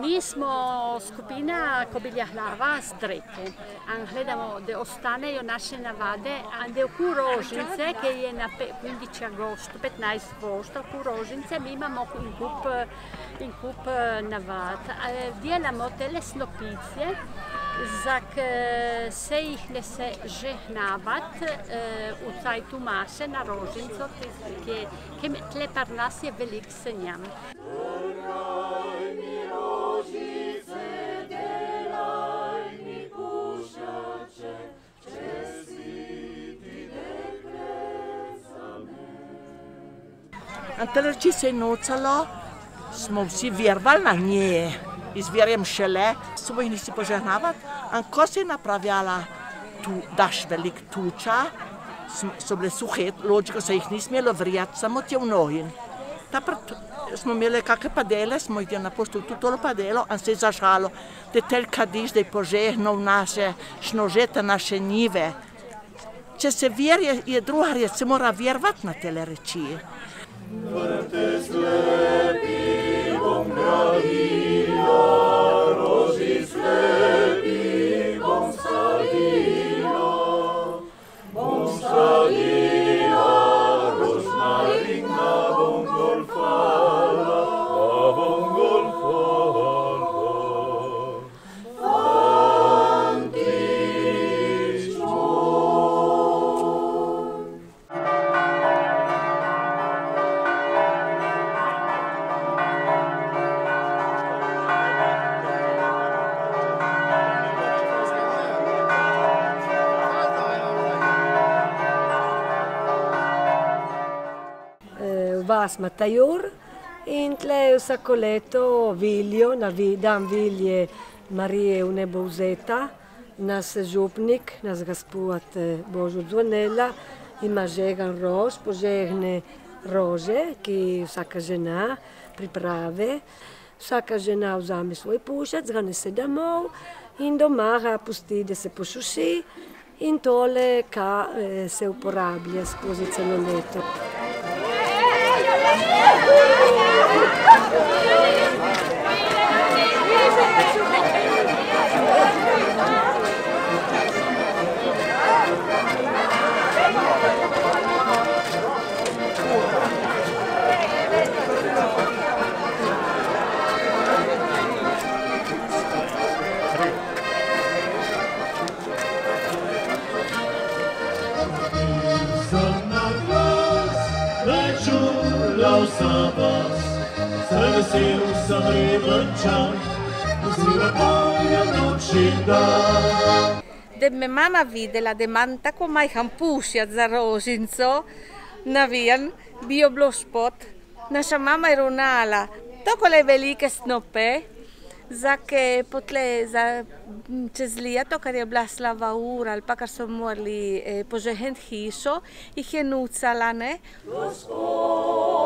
Mi smo skupina Kobilja Hlava s Dreke. Gledamo da ostanejo naše navade, da u Rožnice, ki je na 15. agosto, 15 agosto, u Rožnice, mi imamo in kup, in kup navad. Delamo tele snopice, za se jih ne se žehnavat v cajtu mase na Rožnico, ki, ki tle par nas je velik senjam. Na teleči se je nocalo, smo vsi vervali na nje. Izverjem šele, smo jih nisi požehnavati. A ko se je napravljala tu, daš velik tuča, so bile suhe, logično se jih ni smelo vrijati, samo ti v nohin. Takrat smo imeli kakšne padele, smo jih na poštu tudi tolo padelo, a se je zažalo, da tel kadiš, da je požehnal naše šnožete, naše njive. Če se ver, je, druga se mora vervati na tele reči. Mărtesc lepi, vom grea vas Matajur in tle vsako leto vilijo, na vi- dan vilje Marije v nebo vzeta, nas župnik, nas gospod Božo Zvonela, ima žegan rož, požegne rože, ki vsaka žena priprave. Vsaka žena vzame svoj pušec, ga nese domov in doma ga pusti, da se posuši in tole, ka eh, se uporablja skozi celo leto. Thank you. Vas, se vesel sem rebenčan, vsi lepojo noč in dan. Da me mama videla, da imam tako majhen pušjat za rožnico, navijan, bi jo bilo špot. Naša mama je ravnala tako le velike snope, za ke potle, za čez leto, kar je bila slava ura ali pa kar so morali eh, požehenti hišo, jih je nucala, ne. Gospod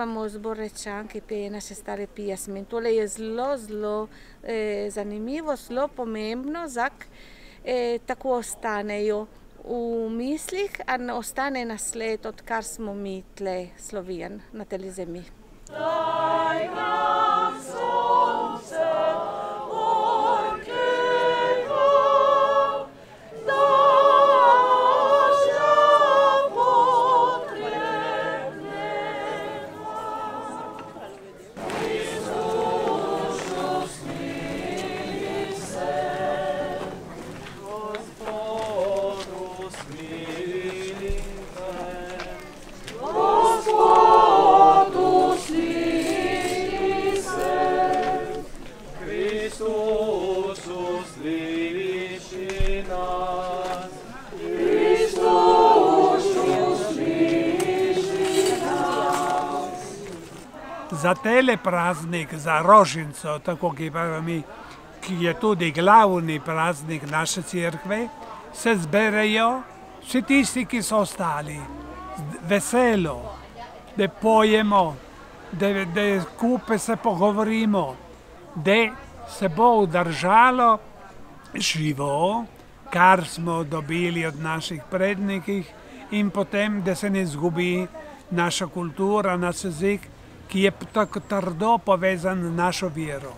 imamo zbor rečan, ki peje naše stare pjesme in tole je zelo, zelo eh, zanimivo, zelo pomembno, zak eh, tako ostanejo v mislih, ne ostane nasled, odkar smo mi tle Slovijan na teli zemlji. Daj nam sonce za tele praznik, za rožnico, tako ki pravimo mi, ki je tudi glavni praznik naše cerkve, se zberejo vsi tisti, ki so ostali. veselo, da pojemo, da, da skupaj se pogovorimo, da se bo udržalo živo, kar smo dobili od naših prednikov, in potem, da se ne izgubi naša kultura, naš jezik, ki je tako trdo povezan z našo vero.